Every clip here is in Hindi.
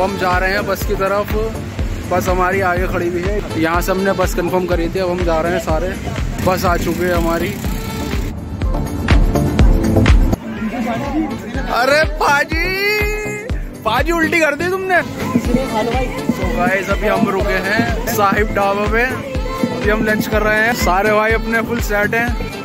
अब हम जा रहे हैं बस की तरफ़। बस हमारी आगे खड़ी हुई है। यहाँ से हमने बस कंफर्म करी थी, अब हम जा रहे हैं सारे। बस आ चुके हैं हमारी। अरे पाजी! पाजी, उल्टी कर दी तुमने। तो गाइस अभी हम रुके हैं साहिब ढाबा पे। अभी हम लंच कर रहे हैं। सारे भाई अपने फुल सेट हैं।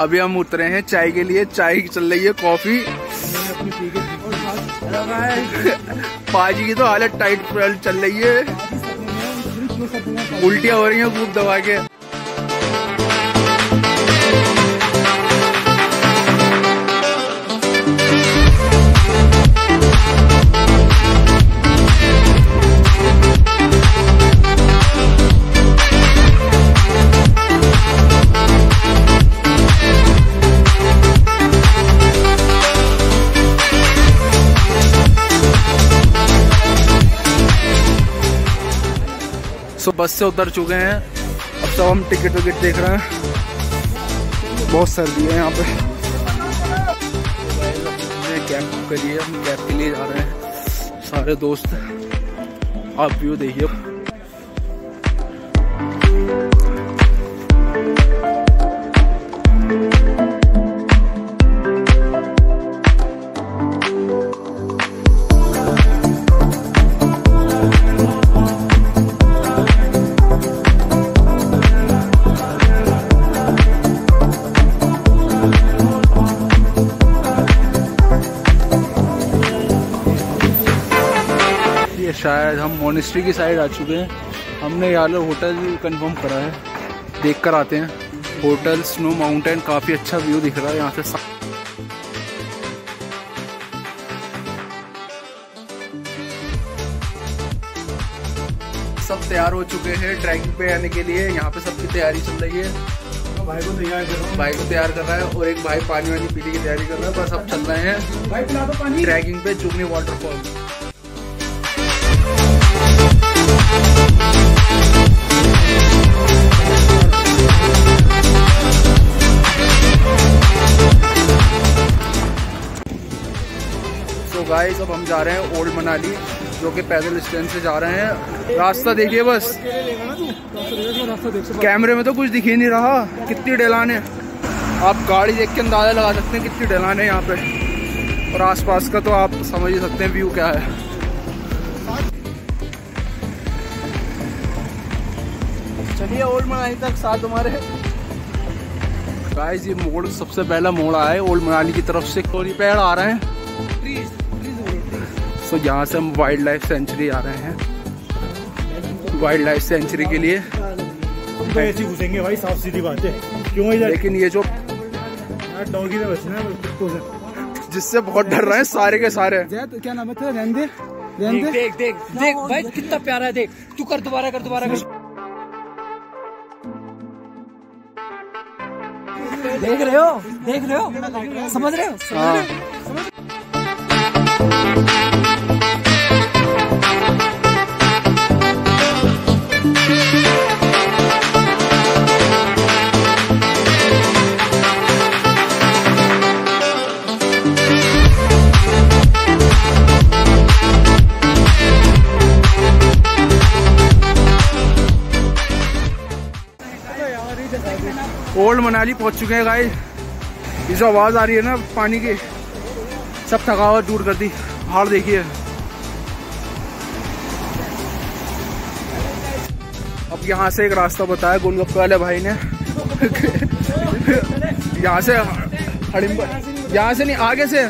अभी हम उतरे हैं चाय के लिए, चाय चल रही है, कॉफ़ी। पाजी की तो हालत टाइट चल रही है। उल्टियाँ हो रही है खूब दबा के। सो बस से उतर चुके हैं। अब सब हम टिकट विकेट देख रहे हैं। बहुत सर्दी है यहाँ पे। कैब के लिए हम कैब के लिए जा रहे हैं। सारे दोस्त, आप व्यू देखिए। शायद हम मोनिस्ट्री की साइड आ चुके हैं। हमने यहाँ होटल कंफर्म करा है। देख कर आते हैं। होटल स्नो माउंटेन काफ़ी अच्छा व्यू दिख रहा है यहाँ से। सब तैयार हो चुके हैं ट्रैकिंग पे आने के लिए। यहाँ पे सबकी तैयारी चल रही है। भाई को तैयार कर करो भाई को तैयार कर रहा है और एक भाई पानी वानी पीने की तैयारी कर रहा है। बस अब चल रहे हैं। ट्रैकिंग पे चुगनी वाटरफॉल गाइस अब हम जा रहे हैं ओल्ड मनाली जो कि पैदल स्टैंड से जा रहे हैं। रास्ता देखिए बस। कैमरे में तो कुछ दिख ही नहीं रहा। कितनी ढलान है। आप गाड़ी देख के अंदाज़ा लगा सकते हैं कितनी ढलान है यहाँ पे। और आसपास का तो आप समझ ही सकते हैं व्यू क्या है। चलिए ओल्ड मनाली तक साथ हमारे। गाइस ये मोड़ सबसे पहला मोड़ आया है ओल्ड मनाली की तरफ़ से। कोरी पेड़ आ रहे हैं। सो यहाँ से हम वाइल्ड लाइफ सेंचुरी आ रहे हैं। वाइल्ड लाइफ सेंचुरी के लिए। तो ऐसे घुसेंगे भाई साफ़ सीधी बात। है क्यों इधर लेकिन ये जो डॉगी में बचना है जिससे बहुत डर रहे हैं सारे के सारे। क्या नाम है तेरा? देख देख देख भाई कितना प्यारा है देख। तू कर दोबारा कर दोबारा कर। देख रहे हो? देख रहे हो? समझ रहे हो? समझ रहे हो? मनाली पहुँच चुके हैं गाइस ये जो आवाज़ आ रही है ना पानी की सब थकावट दूर कर दी। पहाड़ देखिए। अब यहाँ से एक रास्ता बताया गोलगप्पे वाले भाई ने। यहाँ से हड़िम्बा यहाँ से नहीं आगे से।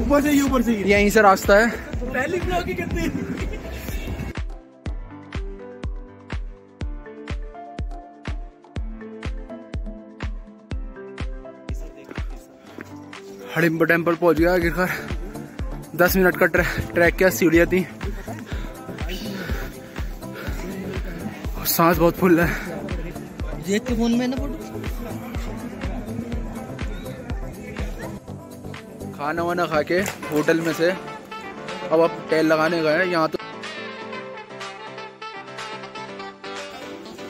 ऊपर से ही ऊपर से यहीं से रास्ता है। हडिम्ब टेंपल पहुँच गया आखिरकार। दस मिनट का ट्रैक ट्रैक क्या सीढ़िया थी। सांस बहुत फुल है। ये तो फ़ोन में ना खाना वाना खा के होटल में से अब आप टैल लगाने गए यहाँ तो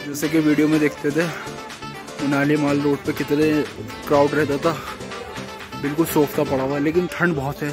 जैसे कि वीडियो में देखते थे मनाली माल रोड पे कितने क्राउड रहता था। बिल्कुल सोफता पड़ा हुआ है लेकिन ठंड बहुत है।